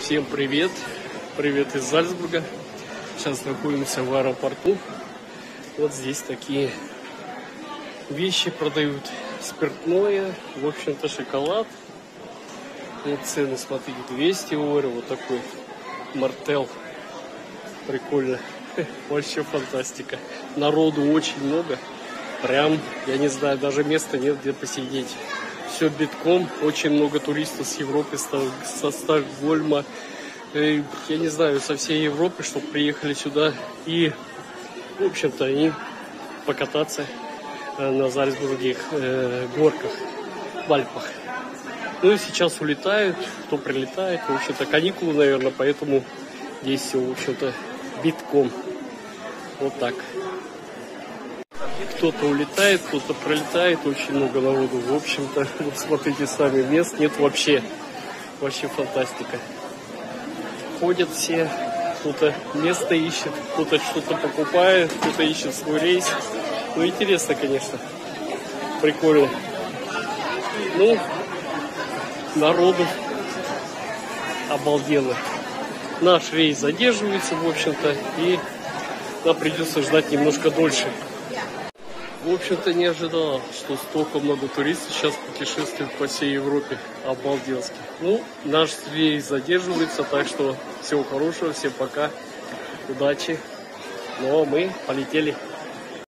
Всем привет! Привет из Зальцбурга. Сейчас находимся в аэропорту. Вот здесь такие вещи продают. Спиртное, в общем-то шоколад. Вот цены, смотрите, 200 евро. Вот такой мартел. Прикольно. Вообще фантастика. Народу очень много. Прям, я не знаю, даже места нет, где посидеть все битком. Очень много туристов с Европы, со Стокгольма. Э, я не знаю, со всей Европы, чтобы приехали сюда. И, в общем-то, они покататься э, на Зальцбургских э, горках, в Альпах. Ну и сейчас улетают, кто прилетает. В общем-то, каникулы, наверное, поэтому здесь все, в общем-то, битком. Вот так кто-то улетает, кто-то пролетает, очень много народу. В общем-то, вот смотрите сами, мест нет вообще. Вообще фантастика. Ходят все, кто-то место ищет, кто-то что-то покупает, кто-то ищет свой рейс. Ну, интересно, конечно. Прикольно. Ну, народу обалденно. Наш рейс задерживается, в общем-то, и нам придется ждать немножко дольше. В общем-то не ожидал, что столько много туристов сейчас путешествуют по всей Европе. Обалденски. Ну, наш рейс задерживается, так что всего хорошего, всем пока, удачи. Ну а мы полетели.